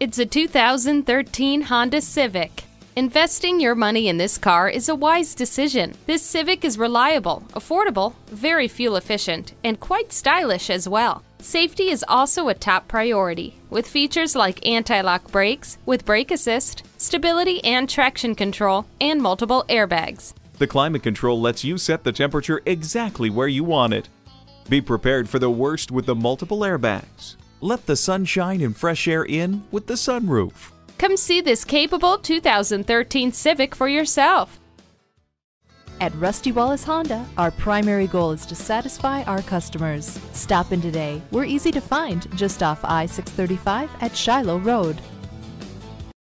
It's a 2013 Honda Civic. Investing your money in this car is a wise decision. This Civic is reliable, affordable, very fuel efficient, and quite stylish as well. Safety is also a top priority, with features like anti-lock brakes with brake assist, stability and traction control, and multiple airbags. The climate control lets you set the temperature exactly where you want it. Be prepared for the worst with the multiple airbags. Let the sunshine and fresh air in with the sunroof. Come see this capable 2013 Civic for yourself. At Rusty Wallis Honda, our primary goal is to satisfy our customers. Stop in today. We're easy to find just off I 635 at Shiloh Road.